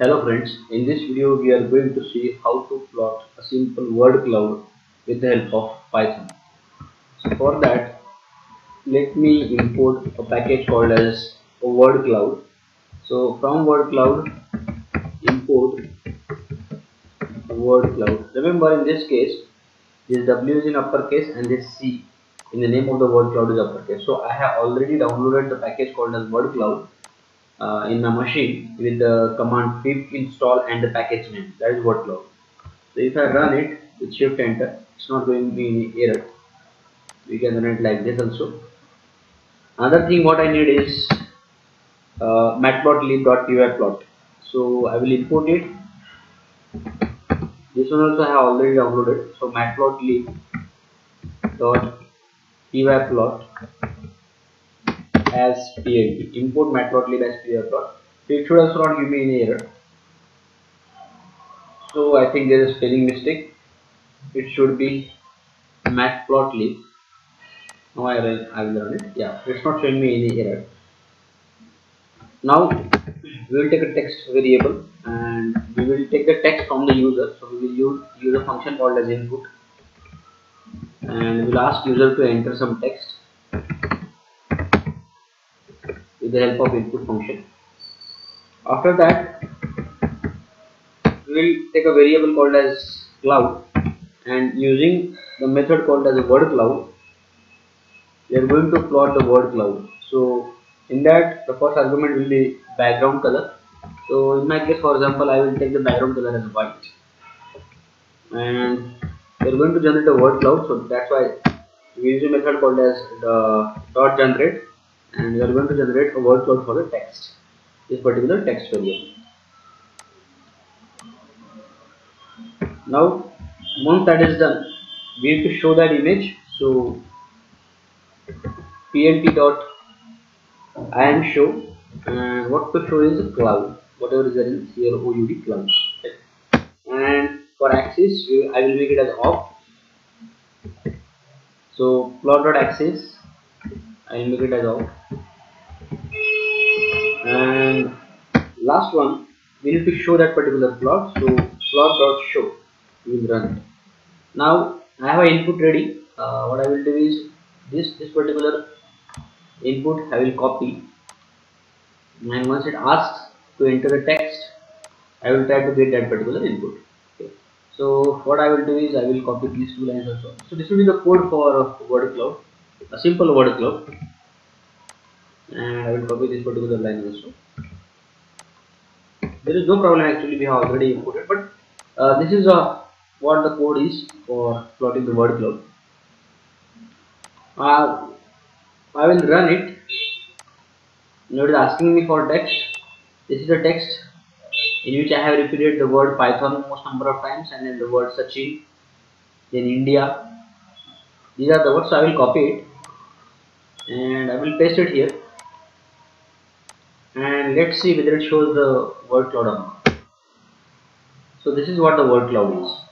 Hello friends, in this video we are going to see how to plot a simple word cloud with the help of Python. So for that, let me import a package called as a word cloud. So from word cloud, import word cloud. Remember in this case, this W is in uppercase and this C in the name of the word cloud is uppercase. So I have already downloaded the package called as word cloud uh, in my machine with the command pip install and the package name that is word cloud. So if I run it with shift enter it's not going to be any error. We can run it like this also. Another thing what I need is uh, matplotlib.pyplot. So I will import it. This one also I have already downloaded. So matplotlib dot plot as PLT. Import matplotlib as PLT. It should also not give me any error. So I think there is spelling mistake. It should be matplotlib. Now I will, I will run it. Yeah, it's not showing me any error. Now we will take a text variable and we will take the text from the user. So we will use, use a function called as input and we will ask user to enter some text with the help of input function. After that, we will take a variable called as cloud and using the method called as a word cloud, we are going to plot the word cloud. So in that the first argument will be background color. So in my case for example I will take the background color as white and we are going to generate a word cloud so that's why we use a method called as the dot generate and we are going to generate a word cloud for the text this particular text variable now once that is done we have to show that image. So plt dot i am show and what to show is a cloud whatever is there in here oud cloud. And for axis i will make it as off. So plot dot axis I will make it as off and last one we need to show that particular plot. So plot dot show will run. Now I have an input ready. Uh, what I will do is this this particular input I will copy. And once it asks to enter the text I will try to get that particular input. So what I will do is I will copy these two lines also. So this will be the code for word cloud a simple word cloud and I will copy this particular line also. There is no problem actually we have already imported but uh, this is uh, what the code is for plotting the word cloud uh, I will run it. Now it is asking me for text. This is the text in which I have repeated the word Python most number of times and then the word Sachin then India. These are the words so I will copy it and I will paste it here. And let's see whether it shows the word cloud or not. So this is what the word cloud is